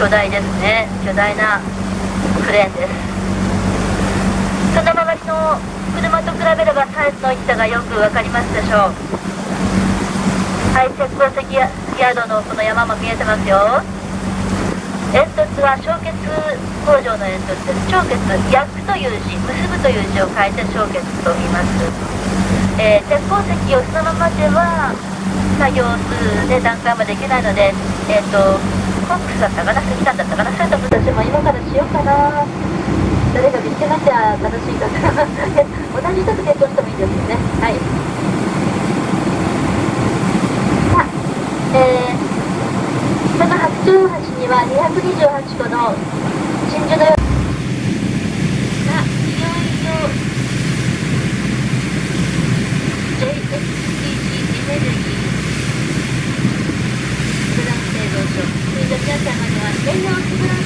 巨大ですね。巨大なクレーンです。その周りの車と比べればサイズの大きさがよく分かりますでしょう。はい鉄鉱石ヤードのこの山も見えてますよ。煙突は焼結工場の煙突です。焼結焼くという字結ぶという字を書いて焼結と言います、えー、鉄鉱石をそのままでは作業数で段階もできないのでえっ、ー、とコックスだったかな石炭だったかなそういった私も今からしようかな誰が見つけなきゃ楽しいかな同じ人と結婚してもいいですよねはいさあえー、その白鳥橋には228個の真珠のようないよいよ JSTG エネルギープラン製造所それでは栄養を